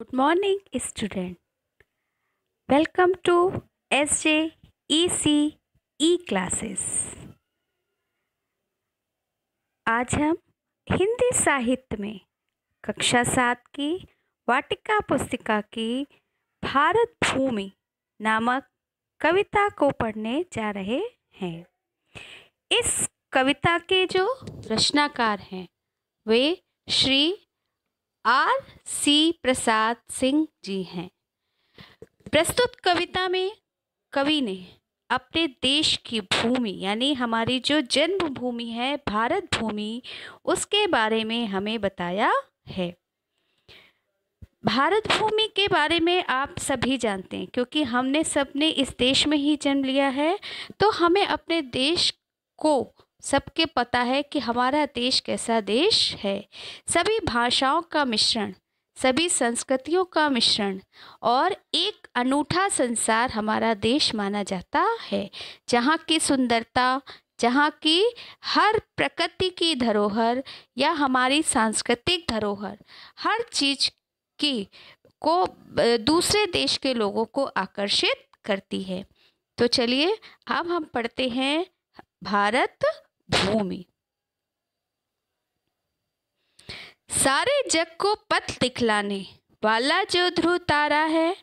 Good to S J E C E classes आज हम हिंदी साहित्य में कक्षा सात की वाटिका पुस्तिका की भारत भूमि नामक कविता को पढ़ने जा रहे हैं। इस कविता के जो रचनाकार हैं, वे श्री आर सी प्रसाद सिंह जी हैं। प्रस्तुत कविता में कवि ने अपने देश की भूमि, यानी हमारी जो जन्मभूमि है, भारत भूमि, उसके बारे में हमें बताया है। भारत भूमि के बारे में आप सभी जानते हैं, क्योंकि हमने सबने इस देश में ही जन्म लिया है तो हमें अपने देश को सबके पता है कि हमारा देश कैसा देश है। सभी भाषाओं का मिश्रण, सभी संस्कृतियों का मिश्रण और एक अनूठा संसार हमारा देश माना जाता है। जहाँ की सुंदरता, जहाँ की हर प्रकृति की धरोहर या हमारी सांस्कृतिक धरोहर, हर चीज़ की को दूसरे देश के लोगों को आकर्षित करती है। तो चलिए, अब हम पढ़ते हैं भारत भूमि। सारे जग को पथ दिखलाने वाला जो ध्रुव तारा है,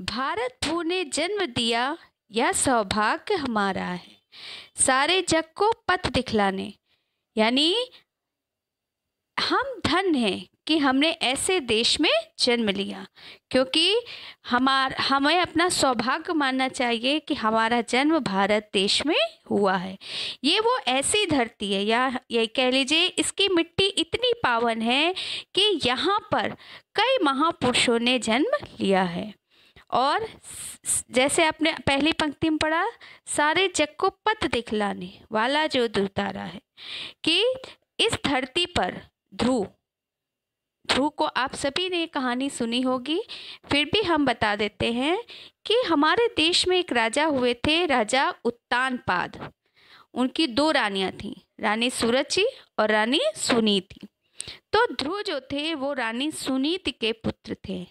भारत भू ने जन्म दिया, यह सौभाग्य हमारा है। सारे जग को पथ दिखलाने, यानी हम धन हैं। कि हमने ऐसे देश में जन्म लिया। क्योंकि हमार, हमें अपना सौभाग्य मानना चाहिए कि हमारा जन्म भारत देश में हुआ है। ये वो ऐसी धरती है, या ये कह लीजिए इसकी मिट्टी इतनी पावन है कि यहाँ पर कई महापुरुषों ने जन्म लिया है। और जैसे आपने पहली पंक्ति में पढ़ा, सारे जग को पथ दिखलाने वाला जो दुतारा है, कि इस धरती पर ध्रुव ध्रुव को आप सभी ने कहानी सुनी होगी। फिर भी हम बता देते हैं कि हमारे देश में एक राजा हुए थे, राजा उत्तानपाद। उनकी दो रानियाँ थीं, रानी सूरजी और रानी सुनीति। तो ध्रुव जो थे, वो रानी सुनीति के पुत्र थे।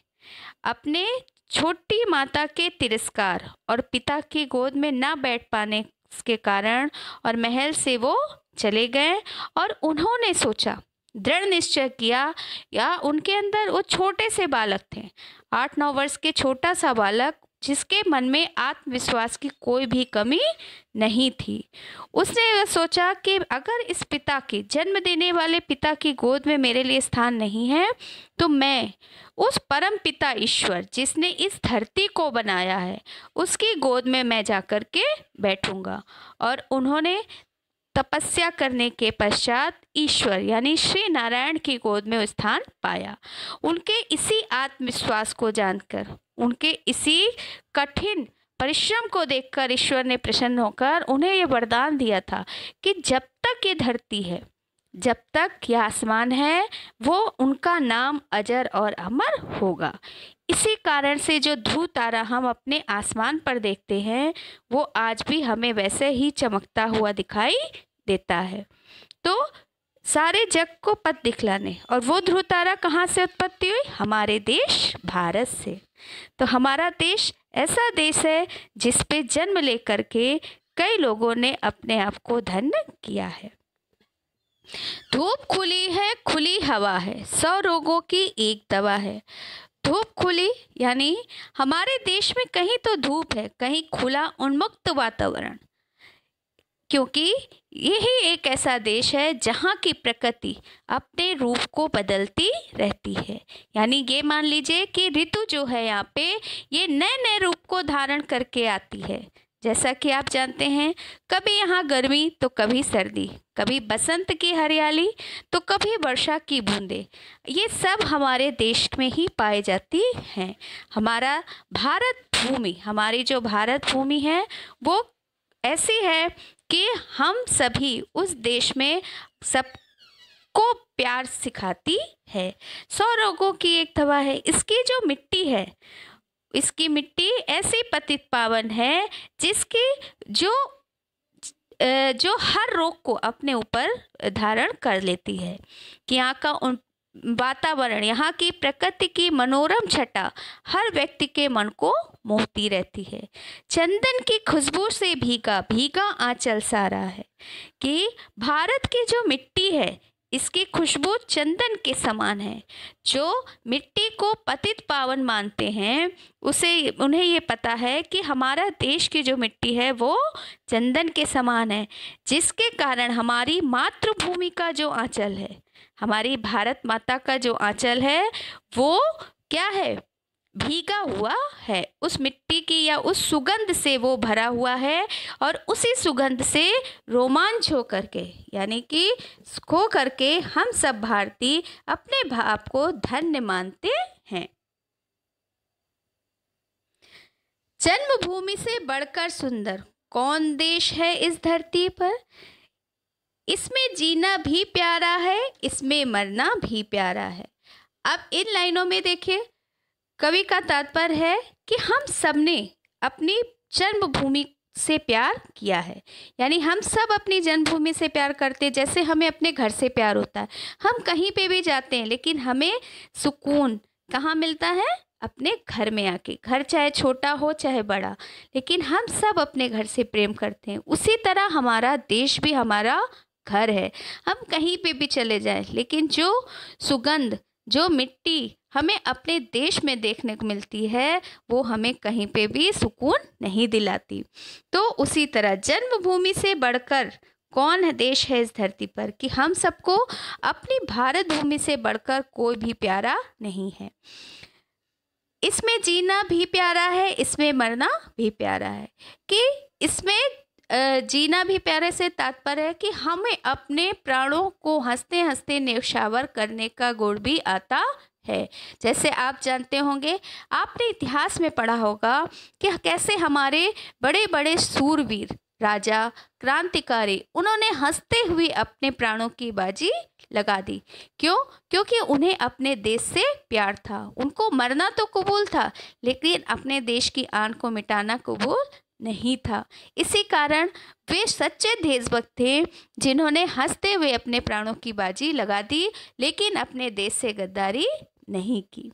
अपने छोटी माता के तिरस्कार और पिता की गोद में ना बैठ पाने के कारण और महल से वो चले गए और उन्होंने सोचा दृढ़ निश्चय किया या उनके अंदर वो छोटे से बालक थे। आठ नौ वर्ष के छोटा सा बालक, जिसके मन में आत्मविश्वास की कोई भी कमी नहीं थी। उसने सोचा कि अगर इस पिता के जन्म देने वाले पिता की गोद में मेरे लिए स्थान नहीं है तो मैं उस परम पिता ईश्वर, जिसने इस धरती को बनाया है, उसकी गोद में मैं जा कर के बैठूँगा। और उन्होंने तपस्या करने के पश्चात ईश्वर, यानी श्री नारायण की गोद में स्थान पाया। उनके इसी आत्मविश्वास को जानकर, उनके इसी कठिन परिश्रम को देखकर ईश्वर ने प्रसन्न होकर उन्हें ये वरदान दिया था कि जब तक ये धरती है, जब तक यह आसमान है, वो उनका नाम अजर और अमर होगा। इसी कारण से जो ध्रुव तारा हम अपने आसमान पर देखते हैं, वो आज भी हमें वैसे ही चमकता हुआ दिखाई देता है। तो सारे जग को पथ दिखलाने। और वो ध्रुव तारा कहाँ से उत्पत्ति हुई? हमारे देश भारत से। तो हमारा देश ऐसा देश है जिस पे जन्म लेकर के कई लोगों ने अपने आप को धन्य किया है। धूप खुली है, खुली हवा है। सौ रोगों की एक दवा है। धूप खुली, यानी हमारे देश में कहीं तो धूप है, कहीं खुला उन्मुक्त वातावरण। क्योंकि यही एक ऐसा देश है जहाँ की प्रकृति अपने रूप को बदलती रहती है। यानी ये मान लीजिए कि ऋतु जो है यहाँ पे ये नए नए रूप को धारण करके आती है। जैसा कि आप जानते हैं, कभी यहाँ गर्मी तो कभी सर्दी, कभी बसंत की हरियाली तो कभी वर्षा की बूंदे। ये सब हमारे देश में ही पाई जाती हैं। हमारा भारत भूमि, हमारी जो भारत भूमि है, वो ऐसी है कि हम सभी उस देश में सबको प्यार सिखाती है। सौ रोगों की एक दवा है। इसकी जो मिट्टी है, इसकी मिट्टी ऐसी पतित पावन है जिसकी जो जो हर रोग को अपने ऊपर धारण कर लेती है। कि यहाँ का उन वातावरण, यहाँ की प्रकृति की मनोरम छटा हर व्यक्ति के मन को मोहती रहती है। चंदन की खुशबू से भीगा भीगा आंचल सारा है कि भारत की जो मिट्टी है, इसकी खुशबू चंदन के समान है। जो मिट्टी को पतित पावन मानते हैं, उसे, उन्हें ये पता है कि हमारा देश की जो मिट्टी है, वो चंदन के समान है, जिसके कारण हमारी मातृभूमि का जो आंचल है, हमारी भारत माता का जो आंचल है, वो क्या है? भीगा हुआ है। उस मिट्टी की या उस सुगंध से वो भरा हुआ है और उसी सुगंध से रोमांच हो करके, यानी कि खो करके हम सब भारतीय अपने भाव को धन्य मानते हैं। जन्मभूमि से बढ़कर सुंदर कौन देश है इस धरती पर? इसमें जीना भी प्यारा है, इसमें मरना भी प्यारा है। अब इन लाइनों में देखिए कवि का तात्पर्य है कि हम सबने अपनी जन्मभूमि से प्यार किया है। यानी हम सब अपनी जन्मभूमि से प्यार करते जैसे हमें अपने घर से प्यार होता है। हम कहीं पे भी जाते हैं, लेकिन हमें सुकून कहाँ मिलता है? अपने घर में आके। घर चाहे छोटा हो, चाहे बड़ा। लेकिन हम सब अपने घर से प्रेम करते हैं। उसी तरह हमारा देश भी हमारा घर है। हम कहीं पे भी चले जाएँ, लेकिन जो सुगंध जो मिट्टी हमें अपने देश में देखने को मिलती है, वो हमें कहीं पे भी सुकून नहीं दिलाती। तो उसी तरह जन्मभूमि से बढ़कर कौन देश है इस धरती पर कि हम सबको अपनी भारत भूमि से बढ़कर कोई भी प्यारा नहीं है। इसमें जीना भी प्यारा है, इसमें मरना भी प्यारा है। कि इसमें जीना भी प्यारे से तात्पर्य है कि हमें अपने प्राणों को हँसते हँसते न्यौछावर करने का गुण भी आता है। जैसे आप जानते होंगे, आपने इतिहास में पढ़ा होगा कि कैसे हमारे बड़े बड़े सूरवीर, राजा, क्रांतिकारी, उन्होंने हँसते हुए अपने प्राणों की बाजी लगा दी। क्यों? क्योंकि उन्हें अपने देश से प्यार था। उनको मरना तो कबूल था, लेकिन अपने देश की आन को मिटाना कबूल नहीं था। इसी कारण वे सच्चे देशभक्त थे, जिन्होंने हँसते हुए अपने प्राणों की बाजी लगा दी, लेकिन अपने देश से गद्दारी नहीं की।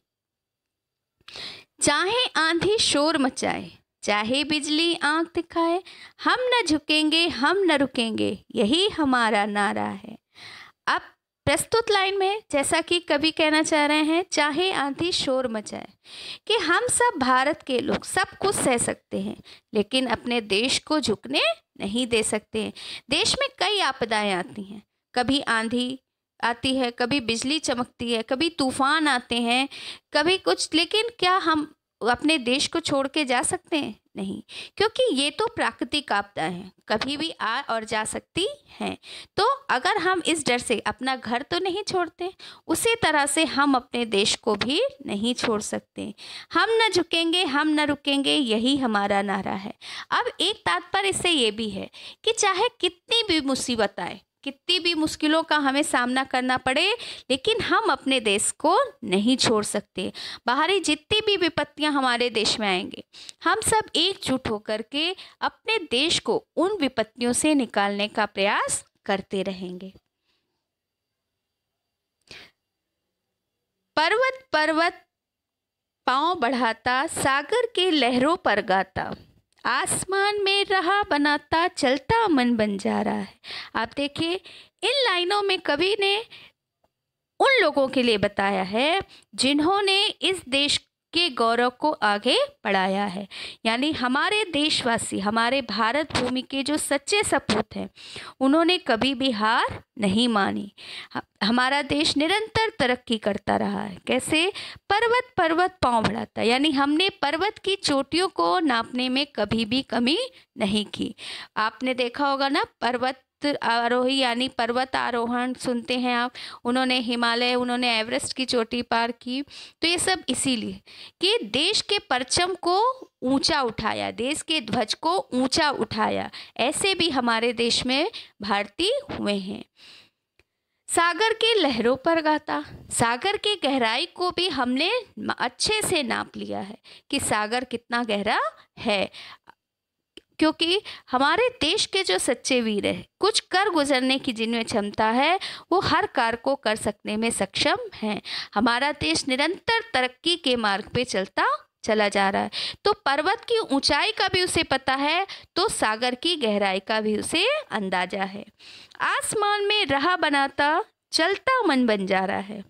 चाहे आंधी शोर मचाए, चाहे बिजली आँख दिखाए, हम न झुकेंगे, हम न रुकेंगे, यही हमारा नारा है। अब प्रस्तुत लाइन में जैसा कि कभी कहना चाह रहे हैं, चाहे आंधी शोर मचाए कि हम सब भारत के लोग सब कुछ सह सकते हैं, लेकिन अपने देश को झुकने नहीं दे सकते हैं। देश में कई आपदाएँ आती हैं। कभी आंधी आती है, कभी बिजली चमकती है, कभी तूफ़ान आते हैं, कभी कुछ, लेकिन क्या हम अपने देश को छोड़ के जा सकते हैं? नहीं। क्योंकि ये तो प्राकृतिक आपदा है। कभी भी आ और जा सकती हैं। तो अगर हम इस डर से अपना घर तो नहीं छोड़ते, उसी तरह से हम अपने देश को भी नहीं छोड़ सकते। हम न झुकेंगे, हम न रुकेंगे, यही हमारा नारा है। अब एक तात्पर्य इससे ये भी है कि चाहे कितनी भी मुसीबत आए कितनी भी मुश्किलों का हमें सामना करना पड़े, लेकिन हम अपने देश को नहीं छोड़ सकते। बाहरी जितनी भी विपत्तियाँ हमारे देश में आएँगे, हम सब एकजुट होकर के अपने देश को उन विपत्तियों से निकालने का प्रयास करते रहेंगे। पर्वत पर्वत पाँव बढ़ाता, सागर के लहरों पर गाता। आसमान में रहा बनाता, चलता मन बन जा रहा है। आप देखिए, इन लाइनों में कवि ने उन लोगों के लिए बताया है जिन्होंने इस देश के गौरव को आगे बढ़ाया है। यानी हमारे देशवासी, हमारे भारत भूमि के जो सच्चे सपूत हैं, उन्होंने कभी भी हार नहीं मानी। हमारा देश निरंतर तरक्की करता रहा है। कैसे? पर्वत पर्वत पाँव बढ़ाता यानी हमने पर्वत की चोटियों को नापने में कभी भी कमी नहीं की। आपने देखा होगा ना, पर्वत आरोही यानी पर्वत आरोहण सुनते हैं आप। उन्होंने हिमालय, उन्होंने एवरेस्ट की चोटी पार की। तो ये सब इसीलिए कि देश के परचम को ऊँचा उठाया, देश के ध्वज को ऊँचा उठाया। ऐसे भी हमारे देश में भारतीय हुए हैं। सागर के लहरों पर गाता, सागर की गहराई को भी हमने अच्छे से नाप लिया है कि सागर कितना गहरा है। क्योंकि हमारे देश के जो सच्चे वीर हैं, कुछ कर गुजरने की जिनमें क्षमता है, वो हर कार्य को कर सकने में सक्षम हैं। हमारा देश निरंतर तरक्की के मार्ग पे चलता, चला जा रहा है। तो पर्वत की ऊंचाई का भी उसे पता है तो सागर की गहराई का भी उसे अंदाज़ा है। आसमान में रहा बनाता, चलता मन बन जा रहा है।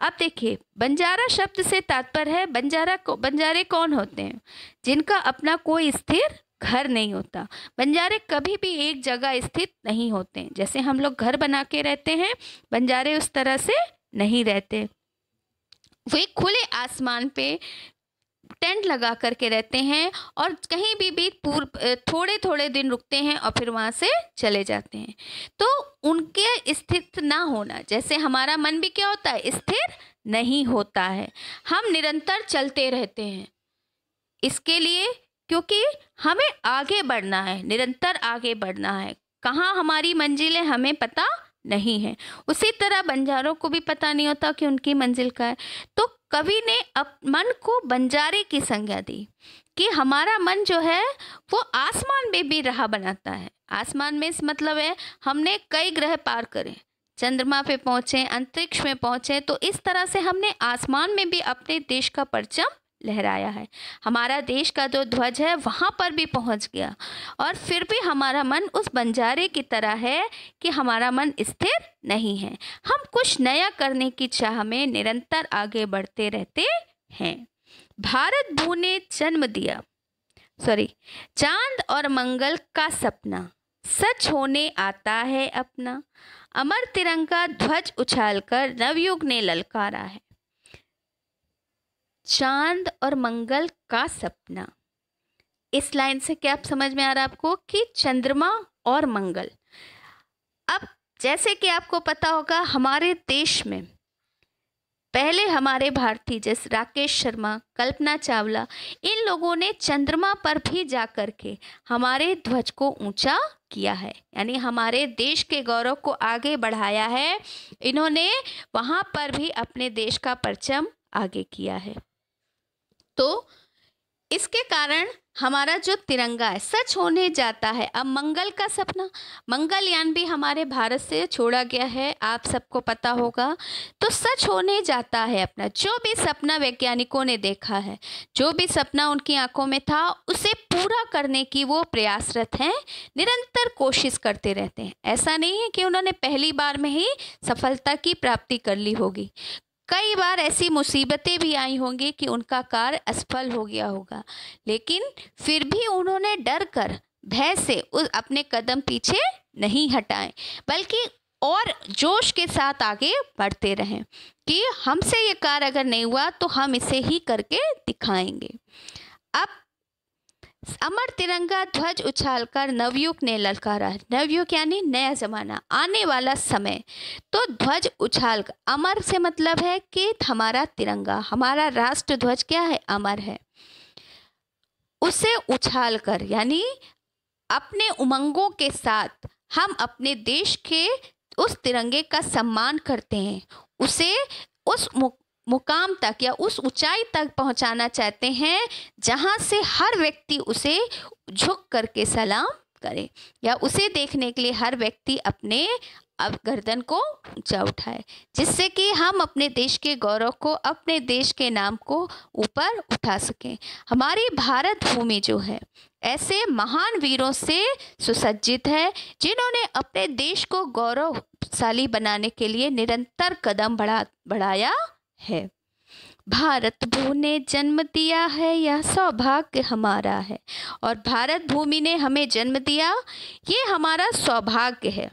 अब देखिए, बंजारा शब्द से तात्पर्य है, बंजारा को, बंजारे कौन होते हैं? जिनका अपना कोई स्थिर घर नहीं होता। बंजारे कभी भी एक जगह स्थित नहीं होते। जैसे हम लोग घर बना के रहते हैं, बंजारे उस तरह से नहीं रहते। वे खुले आसमान पे टेंट लगा करके रहते हैं और कहीं भी भी पूर्व थोड़े थोड़े दिन रुकते हैं और फिर वहाँ से चले जाते हैं। तो उनके स्थित ना होना, जैसे हमारा मन भी क्या होता है, स्थिर नहीं होता है। हम निरंतर चलते रहते हैं। इसके लिए क्योंकि हमें आगे बढ़ना है, निरंतर आगे बढ़ना है। कहाँ हमारी मंजिल है हमें पता नहीं है। उसी तरह बंजारों को भी पता नहीं होता कि उनकी मंजिल का है। तो कवि ने अप, मन को बंजारे की संज्ञा दी कि हमारा मन जो है, वो आसमान में भी रहा बनाता है। आसमान में इस मतलब है, हमने कई ग्रह पार करे। चंद्रमा पे पहुँचे, अंतरिक्ष में पहुँचे तो इस तरह से हमने आसमान में भी अपने देश का परचम लहराया है। हमारा देश का जो ध्वज है, वहाँ पर भी पहुँच गया। और फिर भी हमारा मन उस बंजारे की तरह है कि हमारा मन स्थिर नहीं है। हम कुछ नया करने की चाह में निरंतर आगे बढ़ते रहते हैं। भारत भू ने जन्म दिया। सॉरी, चाँद और मंगल का सपना। सच होने आता है अपना। अमर तिरंगा ध्वज उछालकर नवयुग ने ललकारा है। चाँद और मंगल का सपना। इस लाइन से क्या आप समझ में आ रहा है आपको कि चंद्रमा और मंगल। अब जैसे कि आपको पता होगा, हमारे देश में पहले हमारे भारतीय जैसे राकेश शर्मा, कल्पना चावला, इन लोगों ने चंद्रमा पर भी जा कर के हमारे ध्वज को ऊँचा किया है। यानी हमारे देश के गौरव को आगे बढ़ाया है। इन्होंने वहाँ पर भी अपने देश का परचम आगे किया है। तो इसके कारण हमारा जो तिरंगा है, सच होने जाता है। अब मंगल का सपना, मंगलयान भी हमारे भारत से छोड़ा गया है, आप सबको पता होगा। तो सच होने जाता है अपना, जो भी सपना वैज्ञानिकों ने देखा है, जो भी सपना उनकी आँखों में था, उसे पूरा करने की वो प्रयासरत हैं, निरंतर कोशिश करते रहते हैं। ऐसा नहीं है कि उन्होंने पहली बार में ही सफलता की प्राप्ति कर ली होगी। कई बार ऐसी मुसीबतें भी आई होंगी कि उनका कार्य असफल हो गया होगा। लेकिन फिर भी उन्होंने डर कर भय से उस अपने कदम पीछे नहीं हटाए, बल्कि और जोश के साथ आगे बढ़ते रहें कि हमसे ये कार्य अगर नहीं हुआ तो हम इसे ही करके दिखाएँगे। अब अमर तिरंगा ध्वज उछालकर नवयुग ने ललकारा। नवयुग यानी नया जमाना, आने वाला समय। तो ध्वज उछाल, अमर से मतलब है कि हमारा तिरंगा, हमारा राष्ट्र ध्वज क्या है? अमर है। उसे उछाल कर यानी अपने उमंगों के साथ हम अपने देश के उस तिरंगे का सम्मान करते हैं। उसे उस मुकाम तक या उस ऊंचाई तक पहुंचाना चाहते हैं जहाँ से हर व्यक्ति उसे झुक करके सलाम करे या उसे देखने के लिए हर व्यक्ति अपने अब गर्दन को ऊँचा उठाए, जिससे कि हम अपने देश के गौरव को, अपने देश के नाम को ऊपर उठा सकें। हमारी भारत भूमि जो है, ऐसे महान वीरों से सुसज्जित है, जिन्होंने अपने देश को गौरवशाली बनाने के लिए निरंतर कदम बढ़ा, बढ़ाया है। भारत भू ने जन्म दिया है, यह सौभाग्य हमारा है। और भारत भूमि ने हमें जन्म दिया, ये हमारा सौभाग्य है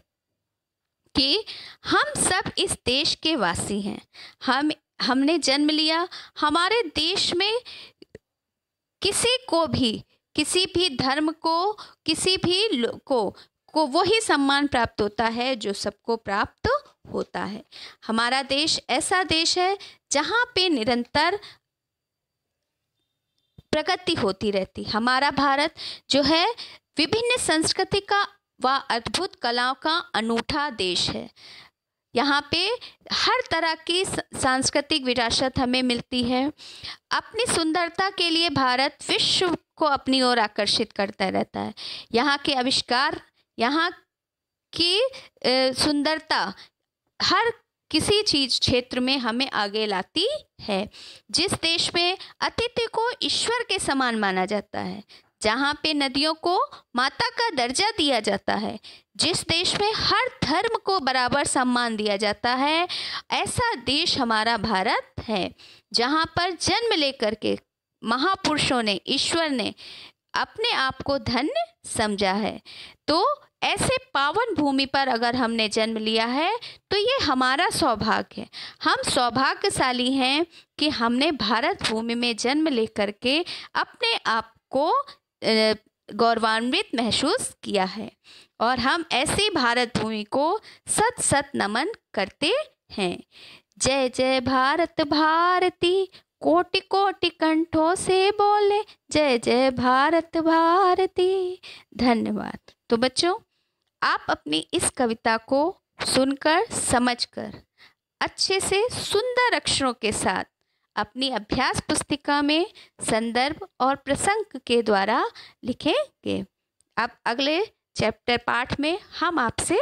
कि हम सब इस देश के वासी हैं। हम, हमने जन्म लिया, हमारे देश में किसी को भी, किसी भी धर्म को, किसी भी को को वही सम्मान प्राप्त होता है जो सबको प्राप्त होता है। हमारा देश ऐसा देश है जहाँ पे निरंतर प्रगति होती रहती। हमारा भारत जो है विभिन्न संस्कृति का व अद्भुत कलाओं का अनूठा देश है। यहाँ पे हर तरह की सांस्कृतिक विरासत हमें मिलती है। अपनी सुंदरता के लिए भारत विश्व को अपनी ओर आकर्षित करता रहता है। यहाँ के आविष्कार, यहाँ की सुंदरता हर किसी चीज़ क्षेत्र में हमें आगे लाती है। जिस देश में अतिथि को ईश्वर के समान माना जाता है, जहाँ पे नदियों को माता का दर्जा दिया जाता है, जिस देश में हर धर्म को बराबर सम्मान दिया जाता है, ऐसा देश हमारा भारत है, जहाँ पर जन्म लेकर के महापुरुषों ने, ईश्वर ने अपने आप को धन्य समझा है। तो ऐसे पावन भूमि पर अगर हमने जन्म लिया है तो ये हमारा सौभाग्य है। हम सौभाग्यशाली हैं कि हमने भारत भूमि में जन्म लेकर के अपने आप को गौरवान्वित महसूस किया है और हम ऐसी भारत भूमि को सत सत नमन करते हैं। जय जय भारत भारती, कोटि कोटि कंठों से बोले। जय जय भारत भारती। धन्यवाद। तो बच्चों आप अपनी इस कविता को सुनकर, समझकर, अच्छे से सुंदर अक्षरों के साथ अपनी अभ्यास पुस्तिका में संदर्भ और प्रसंग के द्वारा लिखेंगे। अब अगले चैप्टर पाठ में हम आपसे